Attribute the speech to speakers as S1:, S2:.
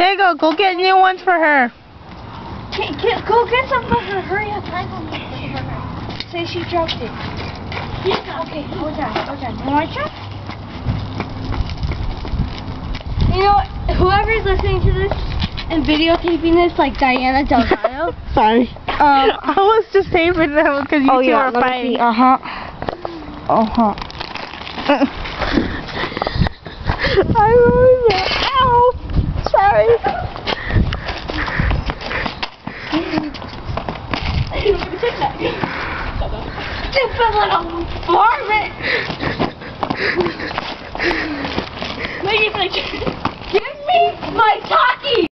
S1: Diego, go get new ones for her.
S2: Kid, kid, go get some for her. Hurry up. Time for me. Say she dropped it. Yeah, Okay, hold on, hold on. You want to try? You know, whoever's listening to this and videotaping this, like Diana Delgado,
S1: Sorry.
S2: Um,
S1: I was just saving them because you
S2: oh
S1: two
S2: yeah, me
S1: fighting.
S2: Uh huh. Uh huh.
S1: I
S2: Stupid little varmint! Make it give me my time!